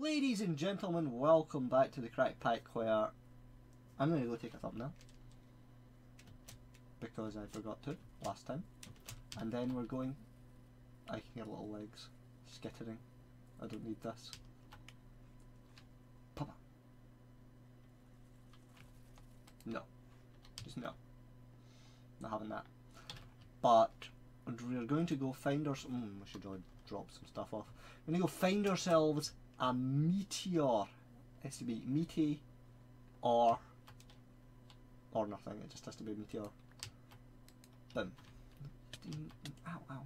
Ladies and gentlemen, welcome back to the Crack Pack where I'm going to go take a thumbnail. Because I forgot to last time. And then we're going I can hear little legs skittering. I don't need this. Papa no. Just no. Not having that. But we're going to go find ourselves mm, we should drop some stuff off. We're going to go find ourselves a meteor. It has to be meteor or or nothing. It just has to be meteor. Boom. Ow, ow.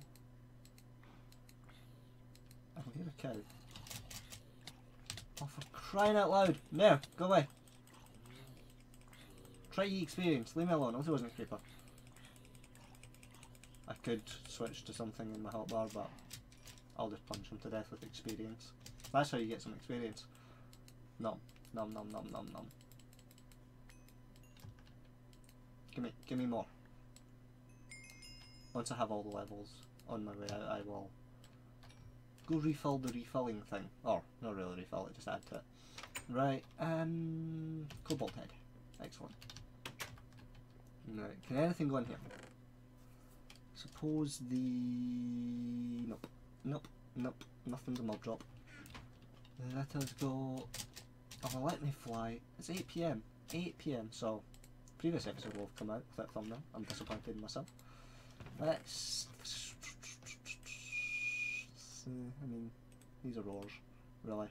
I can hear a cow. Oh, for crying out loud. No, go away. Try your experience. Leave me alone. I wasn't a creeper. I could switch to something in my hotbar, but I'll just punch him to death with experience. That's how you get some experience. Nom, nom, nom, nom, nom, nom. Give me, give me more. Once I have all the levels on my way I will go refill the refilling thing. Or, not really refill it, just add to it. Right, um, cobalt head. Excellent. Right, can anything go in here? Suppose the... Nope. Nope. Nope. Nothing's a mob drop. Let us go. Oh, let me fly. It's 8 pm. 8 pm, so previous episode will have come out with that thumbnail. I'm disappointed in myself. Let's. I mean, these are roars, really.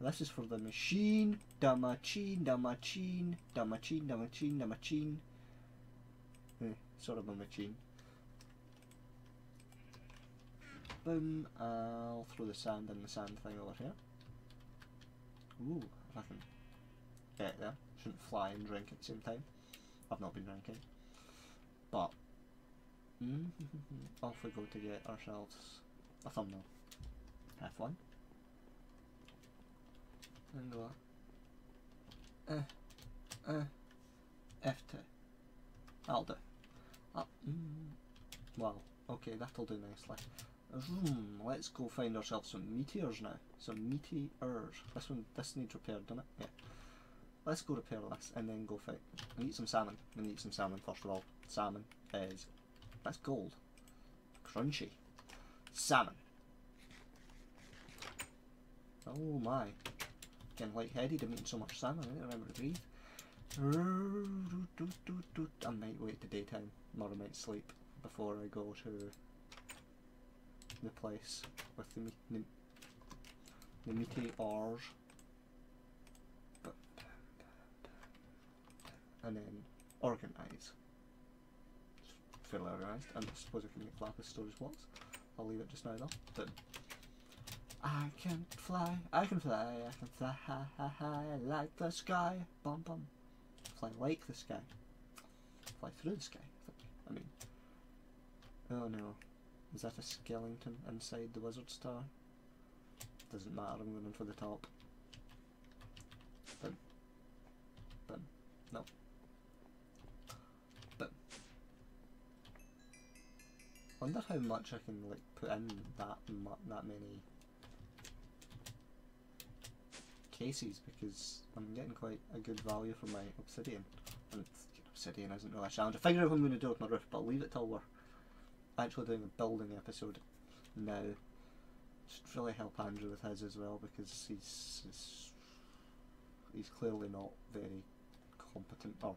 This is for the machine, the machine, the machine, the machine, the machine, the machine. Eh, sort of a machine. Boom, I'll throw the sand in the sand thing over here. Ooh, I can get there. Shouldn't fly and drink at the same time. I've not been drinking. But, mm off we go to get ourselves a thumbnail. F1. And go, uh, uh, F2. That'll do. Uh, mm, well, okay, that'll do nicely. Vroom, let's go find ourselves some meteors now. Some meteors. This one, this needs repaired, doesn't it? Yeah. Let's go repair this and then go fight. We need some salmon. We need some salmon first of all. Salmon is, that's gold. Crunchy. Salmon. Oh my. Getting lightheaded I'm eating so much salmon, I don't remember to breathe. I might wait to daytime, or I might sleep before I go to the place with the, the, the meaty R's. And then organise. Fairly organised. And I suppose I can make lapis storage blocks. I'll leave it just now though. But I can fly, I can fly, I can fly high, like the sky. Bum bum. Fly like the sky. Fly through the sky. I mean, oh no. Is that a skeleton inside the wizard star? Doesn't matter, I'm going for the top. Boom. Boom. No. Boom. wonder how much I can like put in that that many cases because I'm getting quite a good value for my obsidian. And obsidian isn't really a challenge. I figure out what I'm going to do with my roof, but I'll leave it till we're actually doing a building episode now. Should really help Andrew with his as well because he's he's, he's clearly not very competent or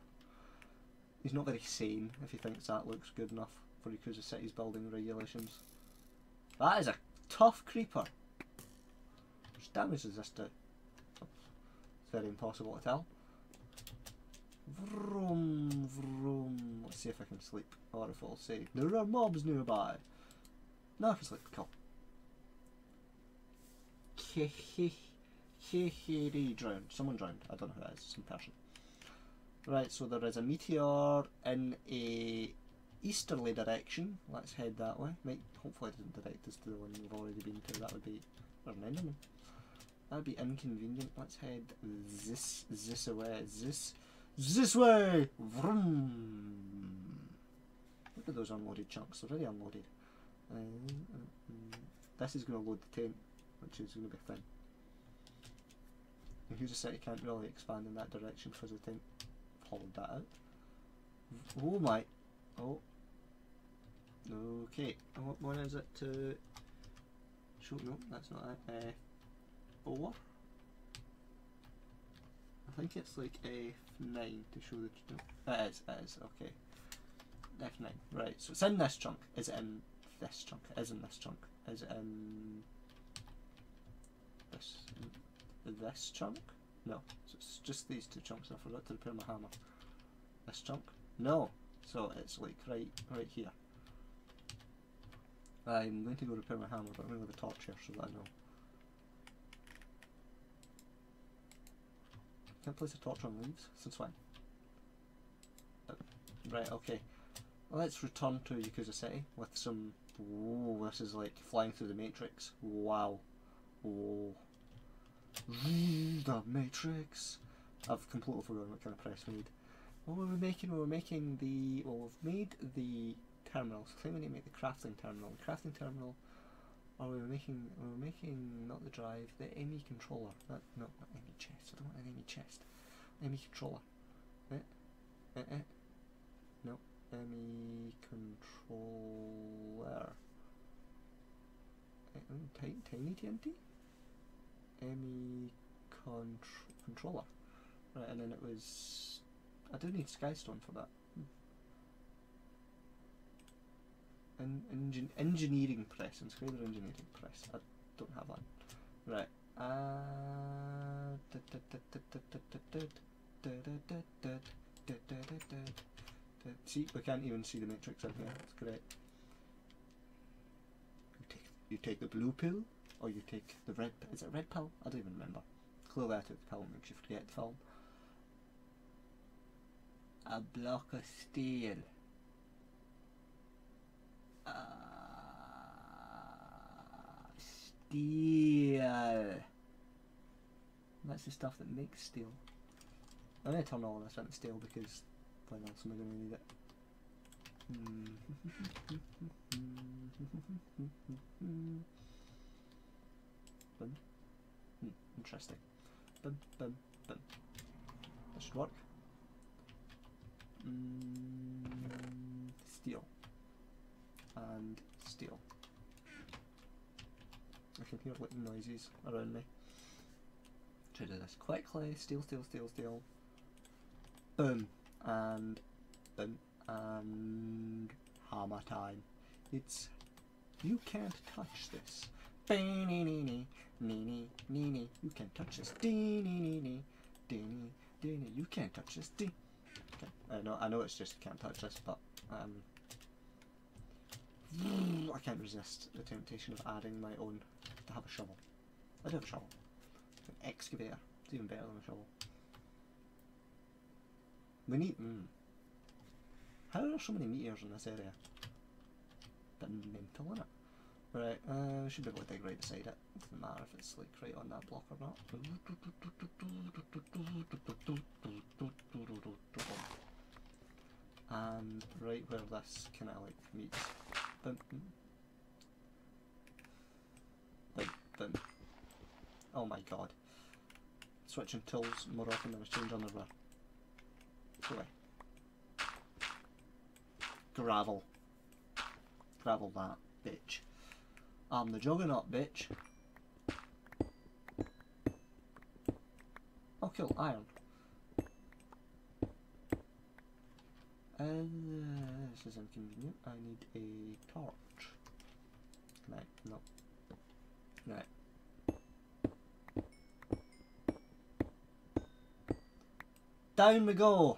he's not very sane if he thinks that looks good enough for Yakuza City's building regulations. That is a tough creeper. Which damage does this do? It's very impossible to tell. Vroom, vroom. Let's see if I can sleep. Or if it'll say, there are mobs nearby. No, I can sleep. Cool. Hehe drowned. Someone drowned. I don't know who that is. Some person. Right, so there is a meteor in a easterly direction. Let's head that way. Might hopefully it doesn't direct us to the one we've already been to. That would be there's an enderman. That would be inconvenient. Let's head this this away. This this way! Vroom! Look at those unloaded chunks, already unloaded. Uh, uh, uh, this is going to load the tent, which is going to be fun. Huge City can't really expand in that direction because I think hollowed that out. Oh my. Oh. Okay. And What one is it to show? No, that's not it. Uh, four. I think it's like F9 to show the. No, it is. It is. Okay. F9. Right. So it's in this chunk. Is it in this chunk? It is in this chunk. Is it in this this chunk? No. So it's just these two chunks. I forgot to repair my hammer. This chunk? No. So it's like right right here. I'm going to go repair my hammer, but I'm going with a torch here so that I know. Can't place a torch on leaves? Since when? Uh, right, okay. Let's return to Yakuza City with some... Whoa, this is like flying through the Matrix. Wow. Whoa. The Matrix. I've completely forgotten what kind of press we need. What were we making? We were making the... Well, we've made the terminals. I think we need to make the crafting terminal. The crafting terminal... Or we were making... We were making, not the drive, the ME controller. That, no, not ME chest. I don't want an ME chest. ME controller. Eh? Eh, eh. No. ME controller. Eh, oh, tiny, tiny TNT? ME contr controller. Right, and then it was. I do need Skystone for that. Hmm. En engin engineering press, inscriber engineering press. I don't have that. Right. Uh, see, we can't even see the matrix in here. It's great. You take, you take the blue pill, or you take the red. Is it red pill? I don't even remember. Clearly, I took the pill. Makes you forget the film. A block of steel. Steel. That's the stuff that makes steel. I'm going to turn all this into steel because when else am going to need it? Hmm, interesting. Bum, bum. That should work. Mm, steel. And steel. Can hear like noises around me. Try to do this quickly. Steel, steel, steel, steel. Boom. And boom. And hammer time. It's you can't touch this. Dee-nee-nee-nee, nee-nee-nee-nee, You can't touch this. Dee-nee-nee-nee, dee-nee-nee-nee, You can't touch this. Dee. Okay. I know. I know. It's just you can't touch this, but um, I can't resist the temptation of adding my own to have a shovel. I do have a shovel. An excavator. It's even better than a shovel. We need. Mm. How are there so many meteors in this area? Bit mental, isn't it? Right, uh, we should be able to dig right beside it. Doesn't matter if it's like right on that block or not. And right where this kind of like meets. Boom, boom. Boom, boom. Oh my god. Switching tools more often than I change underwear. Go away. Gravel. Gravel that, bitch. I'm the juggernaut, bitch. Oh, cool, iron. Uh, this is inconvenient. I need a torch. I? No. Right. Down we go!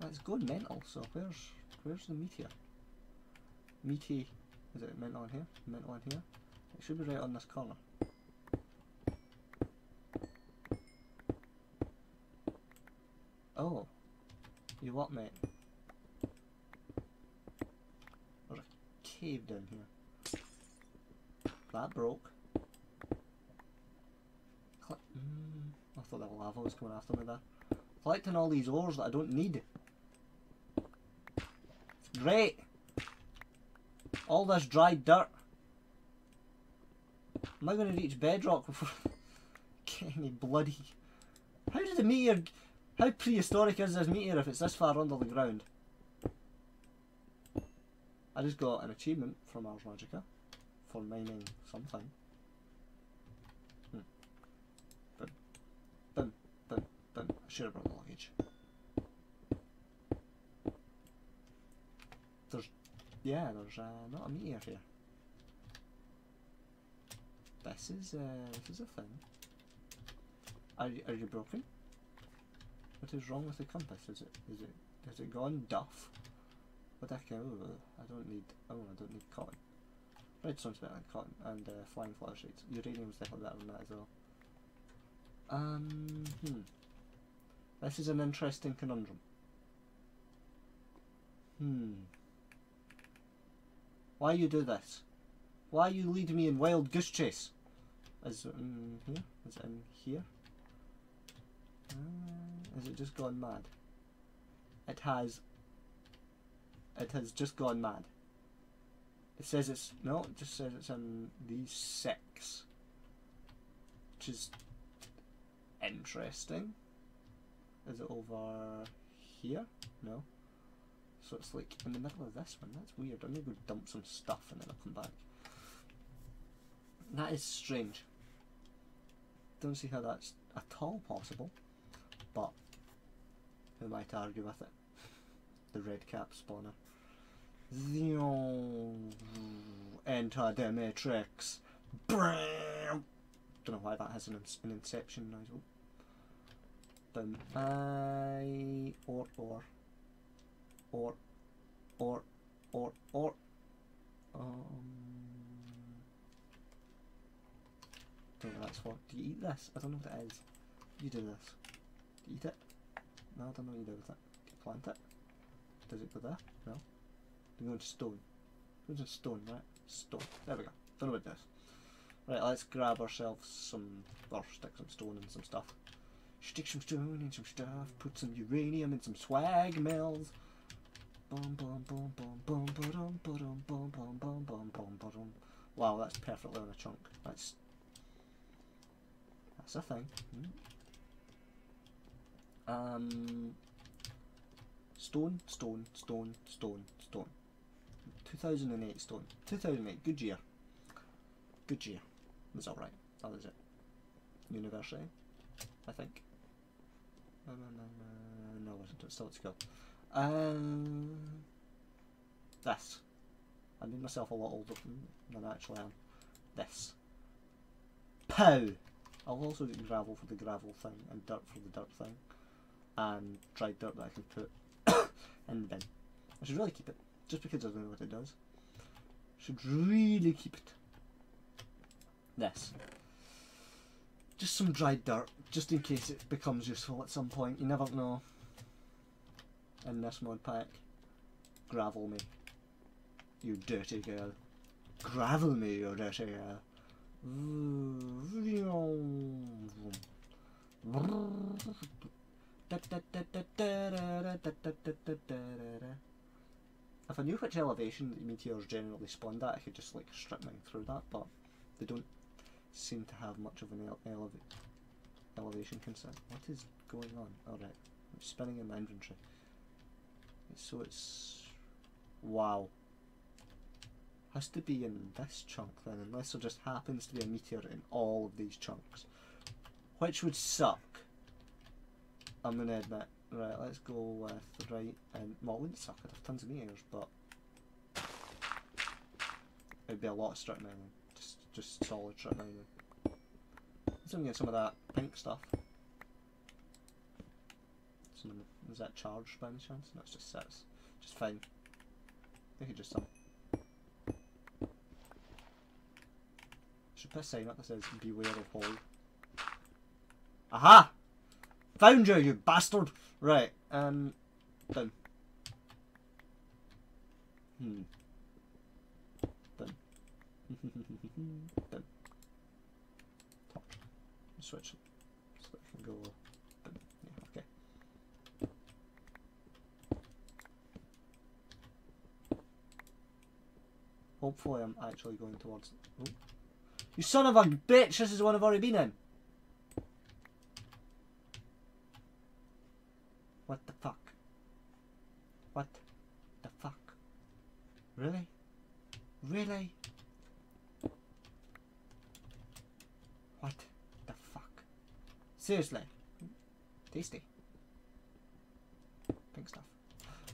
That's going mental, so where's where's the meteor? Meaty is it mental here? Mental here? It should be right on this corner. Oh. You what mate? There's a cave down here. That broke. Cl mm, I thought the lava was coming after me there. Collecting all these ores that I don't need. Great! All this dried dirt. Am I going to reach bedrock before any bloody... How did the meteor... How prehistoric is this meteor if it's this far under the ground? I just got an achievement from Ars Magica for mining something. Hmm. Boom. Boom. Boom. Boom. I should have brought luggage. There's... Yeah, there's uh, not a meteor here. This is, uh, this is a thing. Are you, are you broken? What is wrong with the compass? Is it, is it, has it gone duff? What the? Oh, I don't need, oh, I don't need cotton. Redstone's better than cotton, and uh, flying flashlights. Uranium's definitely better than that as well. Um, hmm. This is an interesting conundrum. Hmm. Why you do this? Why you lead me in wild goose chase? Is it in here? Is it in here? Uh, has it just gone mad? It has. It has just gone mad. It says it's no. It just says it's in these six, which is interesting. Is it over here? No. So it's like in the middle of this one. That's weird. I'm gonna go dump some stuff and then I'll come back. That is strange. Don't see how that's at all possible. But who to argue with it? The red cap spawner. Enter the matrix. Don't know why that has an, an inception noise. Oh. I or or or or or or um don't know what that's for. Do you eat this? I don't know what it is. You do this. Do you eat it? No, I don't know what you do with it. Do you plant it? Does it go there? No. Do you into stone? Goes into stone, right? Stone. There we go. Don't know what this. Right, let's grab ourselves some or stick some stone and some stuff. Stick some stone and some stuff, put some uranium in some SAG mills. Wow, that's perfectly on a chunk. That's that's a thing. Hmm. Um, stone, stone, stone, stone, stone. 2008 stone. 2008, good year. Good year. It was alright. That was it. University, I think. No, no, no, no, wasn't. Still at school. Um, this. I made myself a lot older than I actually am. This. Pow! I'll also get gravel for the gravel thing and dirt for the dirt thing. And dried dirt that I can put in the bin. I should really keep it, just because I don't know what it does. Should really keep it. This. Just some dried dirt, just in case it becomes useful at some point. You never know in this mod pack. Gravel me. You dirty girl. Gravel me, you dirty girl. If I knew which elevation the meteors generally spawned at, I could just like strip mine through that, but they don't seem to have much of an ele eleva elevation concern. What is going on? Oh, Alright, I'm spinning in my inventory. So it's... Wow. Has to be in this chunk then, unless there just happens to be a meteor in all of these chunks. Which would suck. I'm gonna admit. Right, let's go with right and well it wouldn't suck, I'd have tons of meteors, but it'd be a lot of strip mining. Just just solid strip mining. Let's get some of that pink stuff. Some is that charged by any chance? No, it's just sets. Just fine. I think just some. Should put a sign up that says beware of hole. Aha! Found you, you bastard! Right, um down. Hmm. Down. down. Torch. Switch. So I can go Hopefully I'm actually going towards... Oh. You son of a bitch, this is one I've already been in. What the fuck? What the fuck? Really? Really? What? Seriously? Tasty. Pink stuff.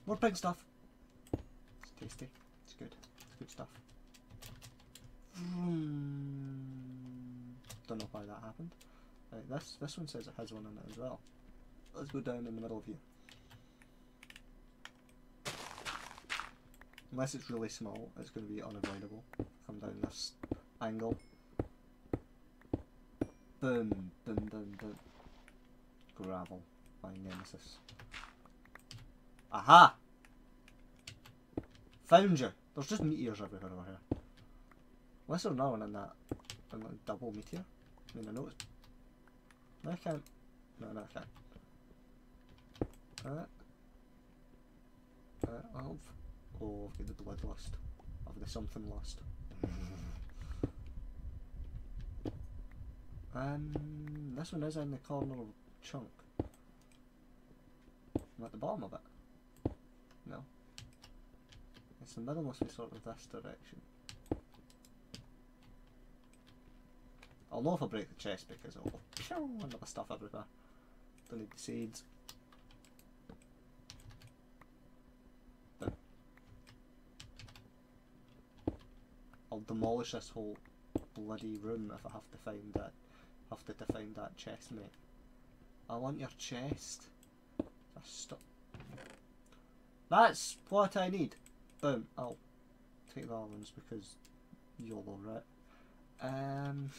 More pink stuff. It's tasty. It's good. It's good stuff. Vroom. Don't know why that happened. Right, this this one says it has one in it as well. Let's go down in the middle of here. Unless it's really small, it's going to be unavoidable. Come down this angle. Boom, boom, boom, boom. Gravel, my nemesis. Aha! Found you! There's just meteors everywhere over here. Unless there's another one in that, in that double meteor. I mean, I know it's... No, I can't. No, no, I can't. Uh, uh, I've... Oh, I've got the bloodlust. I've got the something lust. Um, this one is in the corner chunk. I'm at the bottom of it. No. It's the middle must be sort of this direction. I'll know if I break the chest because it'll go pew and stuff everywhere. Don't need the seeds. I'll demolish this whole bloody room if I have to find that have to find that chest mate. I want your chest. Stop. That's what I need. Boom. I'll take the ones because YOLO, right? Um,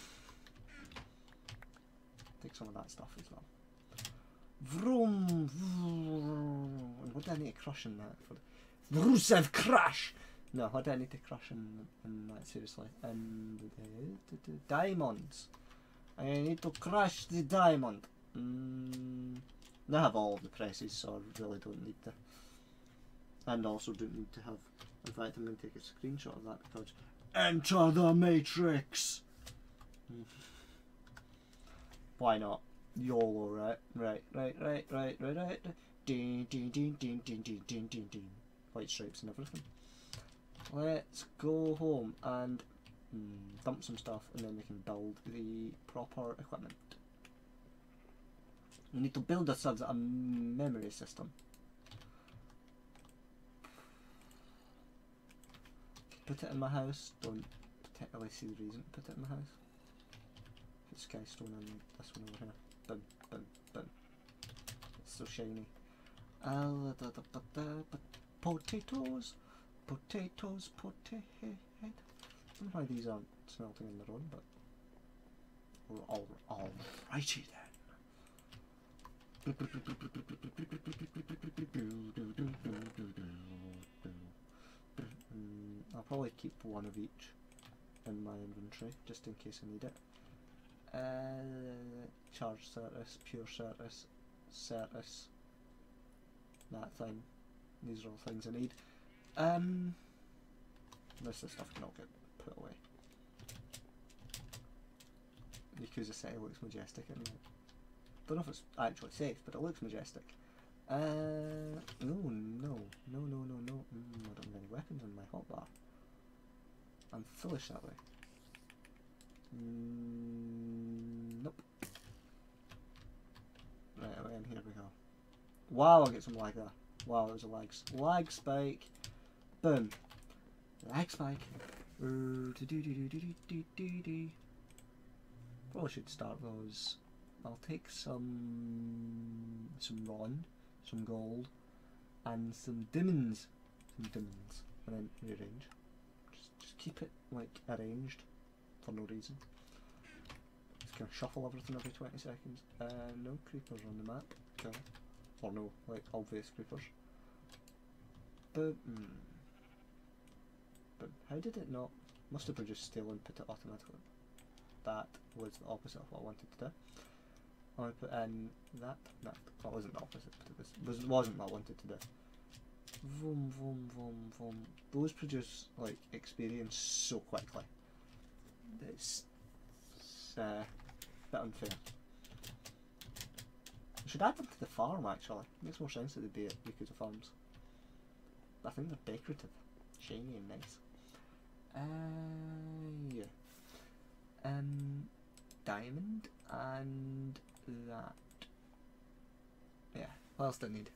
take some of that stuff as well. Vroom, vroom. What do I need to crush in that for? Rusev crush. No, what do I need to crush in, in that seriously? And the, diamonds. I need to crush the diamond. Mm, I have all the presses, so I really don't need to. And also don't need to have. In fact, I'm going to take a screenshot of that because enter the matrix. Why not? YOLO, right? Right, right, right, right, right, right. Ding, ding, ding, ding, ding, ding, ding, ding, ding. White stripes and everything. Let's go home and mm, dump some stuff and then we can build the proper equipment. We need to build ourselves a memory system. Put it in my house, don't particularly see the reason to put it in my house. It's sky stone and this one over here. Boom, boom, boom. It's so shiny. Da, da, da, potatoes, potatoes, potato. I don't know why these aren't smelting in the own, but we're all, all righty then. I'll probably keep one of each in my inventory just in case I need it. Uh, charge Certus, pure Certus, Certus, that thing. These are all things I need. Um, the stuff can all get put away. Yakuza City looks majestic anyway. Don't know if it's actually safe, but it looks majestic. Uh, no, no, no, no, no, no. Mm, I don't have any weapons in my hotbar. I'm foolish that way. Mm, nope. Right, away, and here we go. Wow, I get some lag there. Wow, was a lag, lag spike. Boom. Lag spike. Probably should start those. I'll take some some ron, some gold, and some diamonds. Some diamonds. And then rearrange. Just, just keep it like arranged for no reason. Just kind of shuffle everything every 20 seconds. Uh, no creepers on the map. Cool. Or no, like obvious creepers. But, mm, but how did it not? Must have produced steel and put it automatically. That was the opposite of what I wanted to do. I want to put in that. That, that wasn't the opposite, but it was, was, wasn't what I wanted to do. Vroom, vroom, vroom, vroom. Those produce like experience so quickly. It's It's uh, a bit unfair. We should add them to the farm actually. makes more sense that they'd be at Yakuza farms. I think they're decorative, shiny and nice. Uh, yeah. Um, diamond and that. Yeah. What else do I need?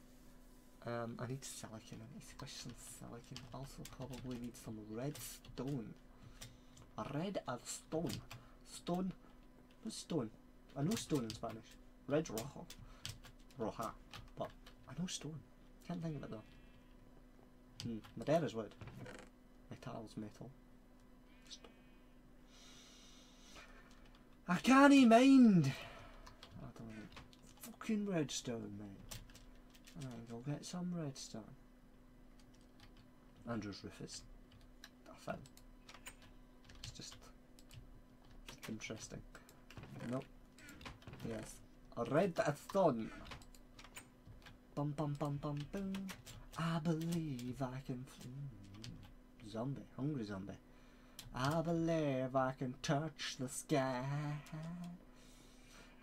Um, I need silicon. I need to some silicon. Also, probably need some redstone. A red as stone. Stone. What's stone? I know stone in Spanish. Red rojo. Roja. But I know stone. Can't think of it though. Hmm. Madera's wood. Metal's metal. Stone. I can't even mind. I don't know. Fucking redstone, mate. Alright, go get some redstone. Andrew's roof is a thing. It's just interesting. Nope. Yes. A red stone. Bum bum bum bum bum. I believe I can. Mm. Zombie, hungry zombie. I believe I can touch the sky.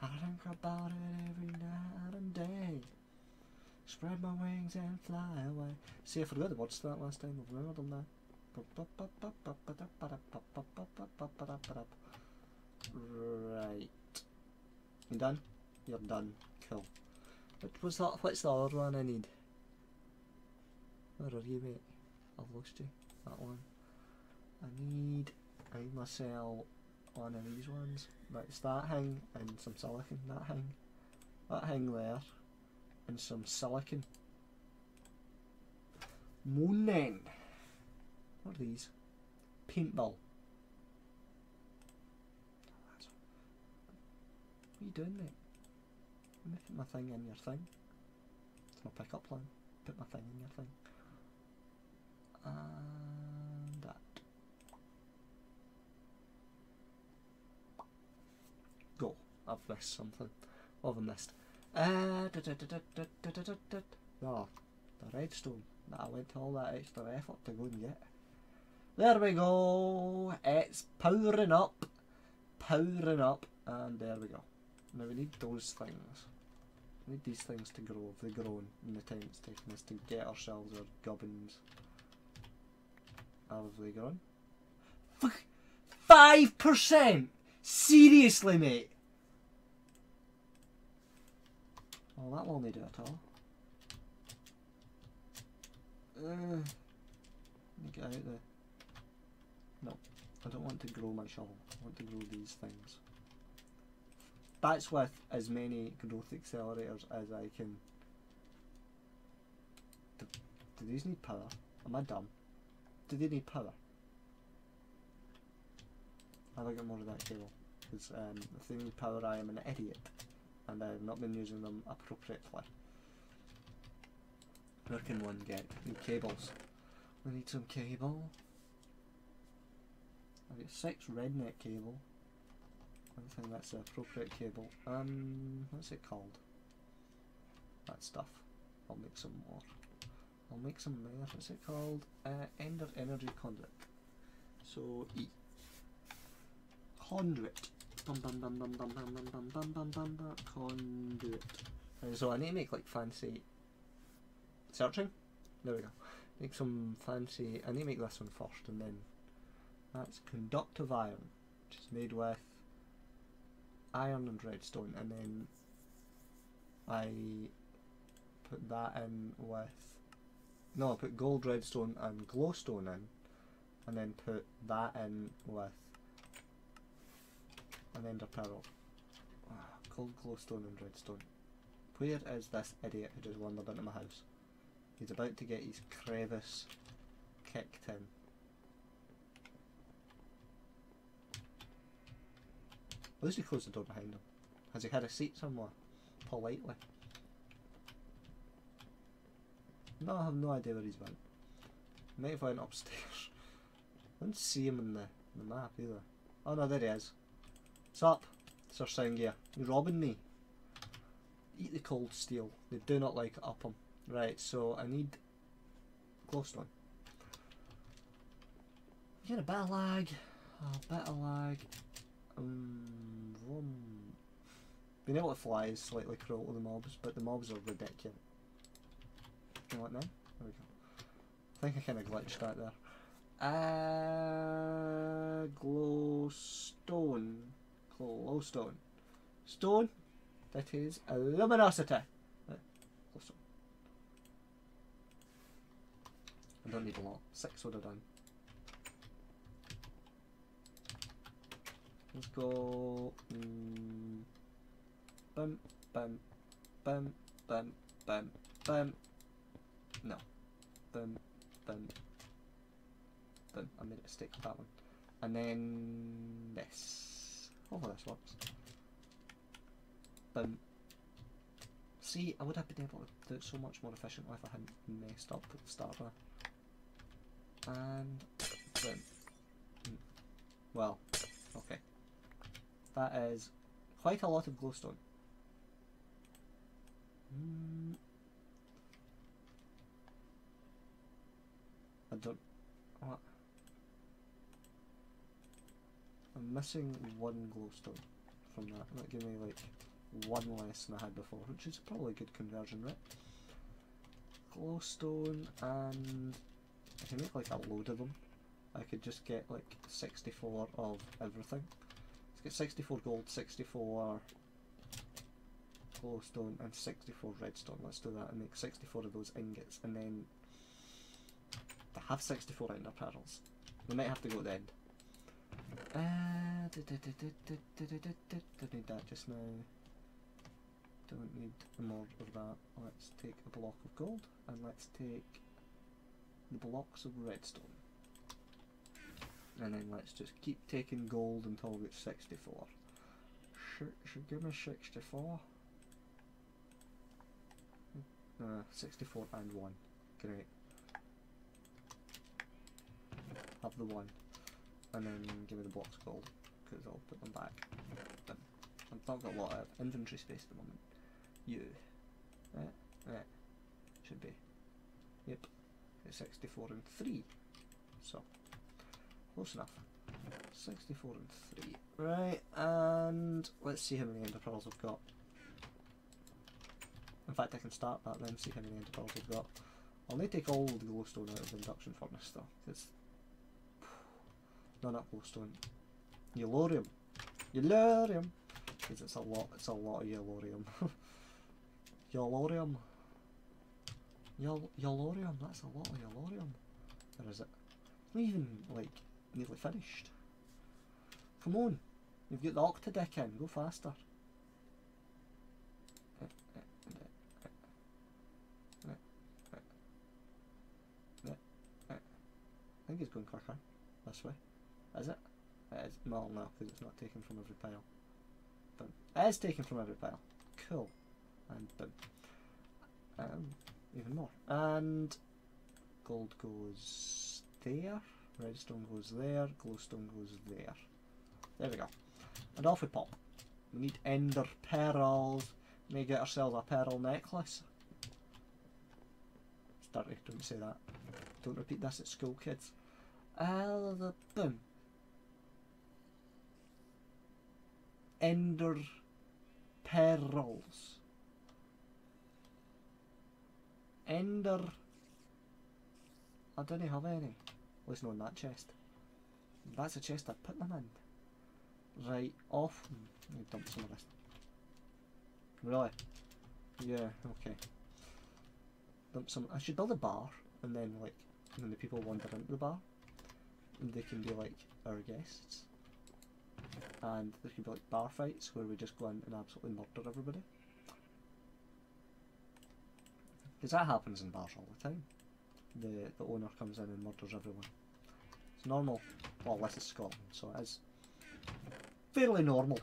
I think about it every night and day. Spread my wings and fly away. See, I forgot to that last time. I've remembered them now. Right. You done? You're done. Cool. What was that? What's the other one I need? Where are you, mate? I've lost you. That one. I need. I need myself one of these ones. It's that hang and some silicon. That hang. That hang there. And some silicon. Then. What are these? Paintball. What are you doing, mate? Let me put my thing in your thing. It's my pickup line. Put my thing in your thing. And I've missed something. What have I missed? Uh, da, da, da, no, the redstone that I went to all that extra effort to go and get. There we go. It's powering up, powering up, and there we go. Now we need those things. We need these things to grow. They've grown in the time it's taken us to get ourselves our gubbins. Have they grown? Fuck! 5%! Seriously, mate! Well, that won't do at all. Uh, let me get out there. No, I don't want to grow my shovel. I want to grow these things. That's with as many growth accelerators as I can. Do, do these need power? Am I dumb? Do they need power? I'll get more of that cable. Because um, if they need power, I am an idiot. And I've not been using them appropriately. Where can one get new cables? We need some cable. I've got six redneck cable. I don't think that's the appropriate cable. Um, what's it called? That stuff. I'll make some more. I'll make some more. What's it called? Uh, Ender Energy Conduit. So E. Conduit. Bum bum bum bum bum bum bum bum bum bum bum bum conduit. And so I need to make like fancy searching. There we go. Make some fancy. I need to make this one first, and then that's conductive iron, which is made with iron and redstone, and then I put that in with no, I put gold, redstone, and glowstone in, and then put that in with an ender pearl. Ah, gold, glowstone, and redstone. Where is this idiot who just wandered into my house? He's about to get his crevice kicked in. At least he closed the door behind him. Has he had a seat somewhere? Politely. No, I have no idea where he's went. Might have went upstairs. I didn't see him in the, the map either. Oh no, there he is. What's up, Sir Soundgear? You're robbing me? Eat the cold steel. They do not like it up them. Right, so I need glowstone. You a bit of lag. A bit of lag. Um, Being able to fly is slightly cruel to the mobs, but the mobs are ridiculous. You know what now? There we go. I think I kind of glitched that there. Uh, glowstone. Glowstone. Stone. Stone that is a luminosity. Uh, glowstone. I don't need a lot. Six would have done. Let's go. Mm, bum, bum, bum, bum, bum, bum. No. Bum, bum, bum. I made a mistake with that one. And then this. Hopefully this works. Bum. See, I would have been able to do it so much more efficiently if I hadn't messed up the start of it. And boom. Mm. Well, okay. That is quite a lot of glowstone. Mm. I don't. What? I'm missing one glowstone from that. That gave me like one less than I had before, which is probably a good conversion rate. Glowstone and I can make like a load of them. I could just get like 64 of everything. Let's get 64 gold, 64 glowstone and 64 redstone. Let's do that and make 64 of those ingots and then have 64 ender pearls. We might have to go at the end. Uh, need that just now. Don't need more of that. Let's take a block of gold and let's take the blocks of redstone. And then let's just keep taking gold until we get 64. Should, should give me 64. Uh, 64 and 1. Great. Have the 1. And then give me the blocks of gold, because I'll put them back. I've not got a lot of inventory space at the moment. You. Right, right. Should be. Yep. It's 64 and 3. So, close enough. 64 and 3. Right, and let's see how many ender pearls I've got. In fact, I can start that then, see how many ender pearls I've got. I'll need to take all the glowstone out of the induction furnace though. It's no, not glowstone. Yellorium. Yellorium. Because it's a lot. It's a lot of yellorium. Yell yellorium. That's a lot of yellorium. Or is it? Not even like nearly finished. Come on. You've got the octadic in. Go faster. I think it's going quicker this way. Is it? It is. Well, no, because it's not taken from every pile. But it is taken from every pile. Cool. And boom. Um, even more. And gold goes there. Redstone goes there. Glowstone goes there. There we go. And off we pop. We need ender pearls. May get ourselves a pearl necklace. Dirty, don't say that. Don't repeat this at school, kids. Uh, boom. Ender pearls. Ender. I don't have any. Not in that chest. That's a chest I put them in. Right, off. Let me dump some of this. Really? Yeah, okay. Dump some. I should build a bar and then, like, when the people wander into the bar, and they can be like our guests and there could be like bar fights where we just go in and absolutely murder everybody. Because that happens in bars all the time. The the owner comes in and murders everyone. It's normal. Well, this is Scotland, so it is fairly normal.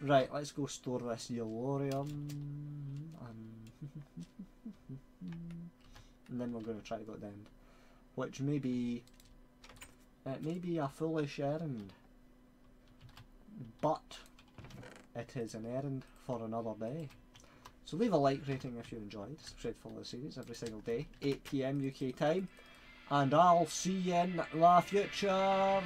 Right, let's go store this Yellorium. And, and then we're going to try to go to the end. Which may be... It may be a foolish errand but it is an errand for another day. So leave a like rating if you enjoyed. Subscribe follow the series every single day, 8pm UK time. And I'll see you in the future.